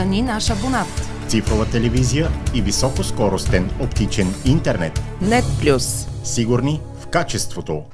Стани наш абонат. Цифрова телевизия и високоскоростен оптичен интернет. Нет Плюс. Сигурни в качеството.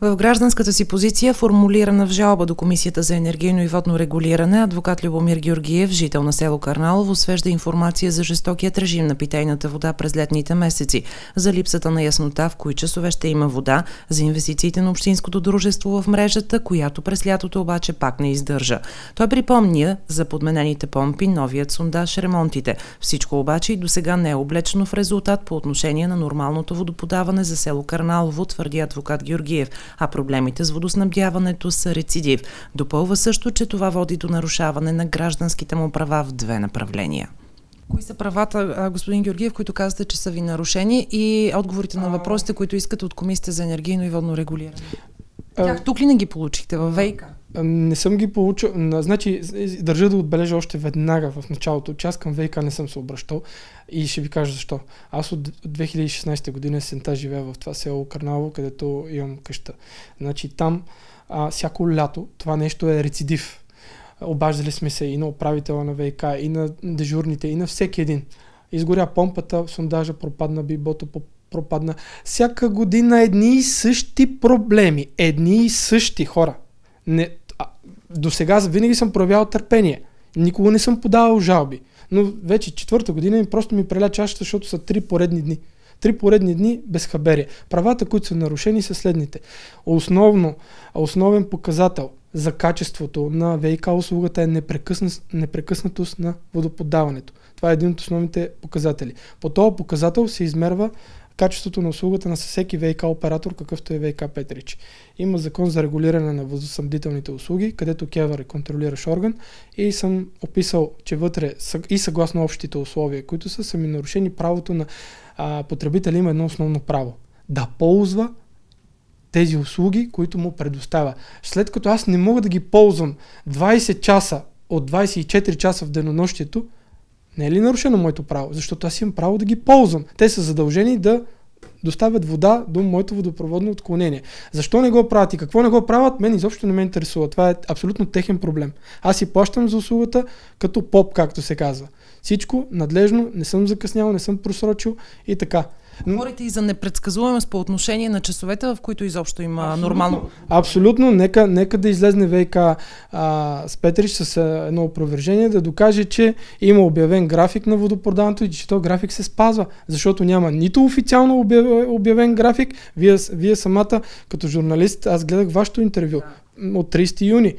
В гражданската си позиция, формулирана в жалба до Комисията за енергийно и водно регулиране, адвокат Любомир Георгиев, жител на село Карналово, свежда информация за жестокият режим на питейната вода през летните месеци, за липсата на яснота в кои часове ще има вода, за инвестициите на Общинското дружество в мрежата, която през лятото обаче пак не издържа. Той припомня за подменените помпи, новият сондаж, ремонтите. Всичко обаче и до сега не е облечено в резултат по отношение на нормалното водоподаване за село Карналово, твърди адвокат Георгиев а проблемите с водоснабдяването са рецидив. Допълва също, че това води до нарушаване на гражданските му права в две направления. Кои са правата, господин Георгиев, които казвате, че са ви нарушени и отговорите на въпросите, които искате от Комисията за енергийно и водно регулиране? Тях тук ли не ги получихте във ВЕЙК? Не съм ги получил. Значи, държа да отбележа още веднага в началото, че аз към ВК не съм се обръщал и ще ви кажа защо. Аз от 2016 година сента живея в това село Карнало, където имам къща. Значи там а, всяко лято това нещо е рецидив. Обаждали сме се и на управителя на ВК, и на дежурните, и на всеки един. Изгоря помпата, сондажа пропадна, бибото пропадна. Всяка година едни и същи проблеми. Едни и същи хора. Не, до сега винаги съм проявявал търпение. Никога не съм подавал жалби. Но вече четвърта година просто ми преля чашата, защото са три поредни дни. Три поредни дни без хаберие. Правата, които са нарушени, са следните. Основно, основен показател за качеството на ВИК услугата е непрекъснатост на водоподаването. Това е един от основните показатели. По този показател се измерва качеството на услугата на всеки ВК оператор, какъвто е ВК Петрич. Има закон за регулиране на водосъмдителните услуги, където Кевър е контролиращ орган и съм описал, че вътре и съгласно общите условия, които са, са ми нарушени правото на а, потребителя има едно основно право. Да ползва тези услуги, които му предоставя. След като аз не мога да ги ползвам 20 часа от 24 часа в денонощието, не е ли нарушено моето право? Защото аз имам право да ги ползвам. Те са задължени да доставят вода до моето водопроводно отклонение. Защо не го правят и какво не го правят, мен изобщо не ме интересува. Това е абсолютно техен проблем. Аз си плащам за услугата като поп, както се казва. Всичко надлежно, не съм закъснял, не съм просрочил и така. Говорите и за непредсказуемост по отношение на часовете, в които изобщо има абсолютно, нормално. Абсолютно. Нека, нека да излезне ВК а, с Петрич с а, едно опровержение, да докаже, че има обявен график на водоподаването и че този график се спазва. Защото няма нито официално обявен, обявен график. Вие, вие самата, като журналист, аз гледах вашето интервю да. от 30 юни.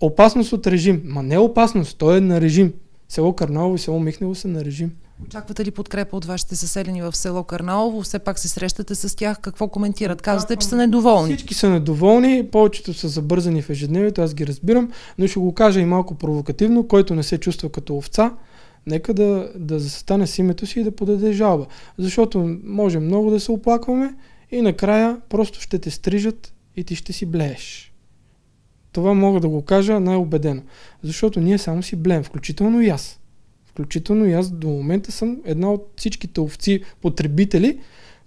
Опасност от режим. Ма не опасност, той е на режим. Село Карнало и село Михнево са на режим. Очаквате ли подкрепа от вашите съседени в село Карналово? Все пак се срещате с тях. Какво коментират? Казвате, че са недоволни. Всички са недоволни, повечето са забързани в ежедневието, аз ги разбирам, но ще го кажа и малко провокативно, който не се чувства като овца, нека да, да застане с името си и да подаде жалба. Защото може много да се оплакваме и накрая просто ще те стрижат и ти ще си блееш. Това мога да го кажа най-убедено. Защото ние само си блеем, включително и аз. Включително и аз до момента съм една от всичките овци потребители,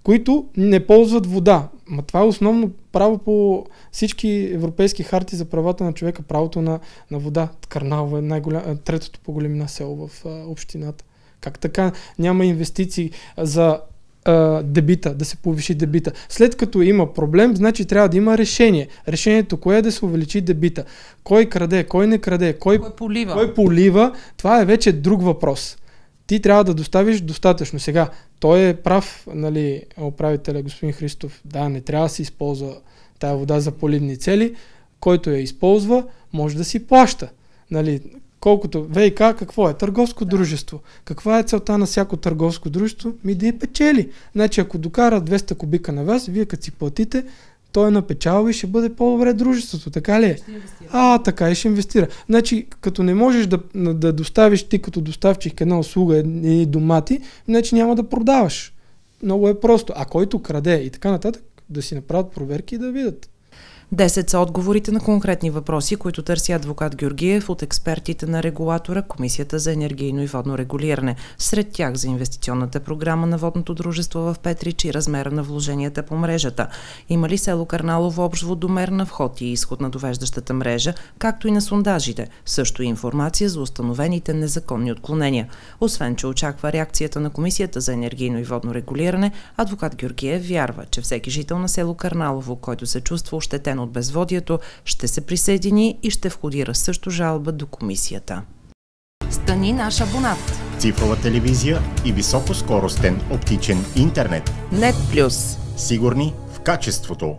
които не ползват вода. Ма това е основно право по всички европейски харти за правата на човека, правото на, на вода. Карнал е най-голям, третото по големина село в а, общината. Как така няма инвестиции за а, дебита, да се повиши дебита. След като има проблем, значи трябва да има решение. Решението кое е да се увеличи дебита. Кой краде, кой не краде, кой, кой полива. Кой полива, това е вече друг въпрос. Ти трябва да доставиш достатъчно. Сега, той е прав, нали, управителя господин Христов. Да, не трябва да се използва тая вода за поливни цели. Който я използва, може да си плаща. Нали, Колкото ВИК, какво е? Търговско да. дружество. Каква е целта на всяко търговско дружество? Ми да я печели. Значи ако докара 200 кубика на вас, вие като си платите, той е на печалба и ще бъде по-добре дружеството, така ли е? А, така и ще инвестира. Значи, като не можеш да, да доставиш ти като доставчик една услуга и домати, значи няма да продаваш. Много е просто. А който краде и така нататък, да си направят проверки и да видят. Десет са отговорите на конкретни въпроси, които търси адвокат Георгиев от експертите на регулатора Комисията за енергийно и водно регулиране. Сред тях за инвестиционната програма на водното дружество в Петрич и размера на вложенията по мрежата. Има ли село Карналово общ водомер на вход и изход на довеждащата мрежа, както и на сондажите. Също и информация за установените незаконни отклонения. Освен, че очаква реакцията на Комисията за енергийно и водно регулиране, адвокат Георгиев вярва, че всеки жител на село Карналово, който се чувства ощетен от безводието, ще се присъедини и ще входира също жалба до комисията. Стани наш абонат. Цифрова телевизия и високоскоростен оптичен интернет. Нет Плюс. Сигурни в качеството.